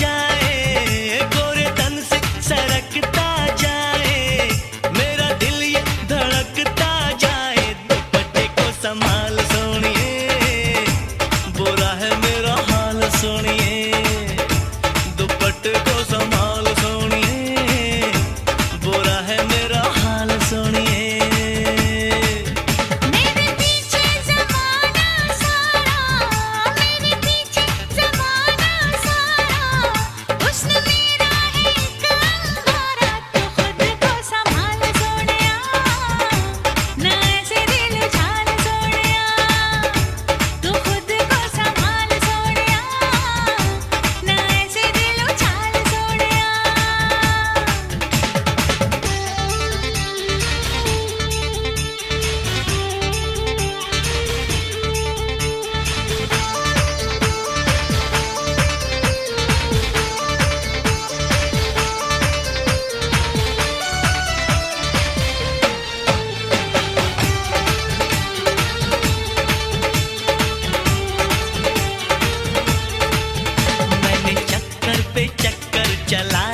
जाए गोरे से जाए मेरा दिल ये धड़कता जाए को समा चला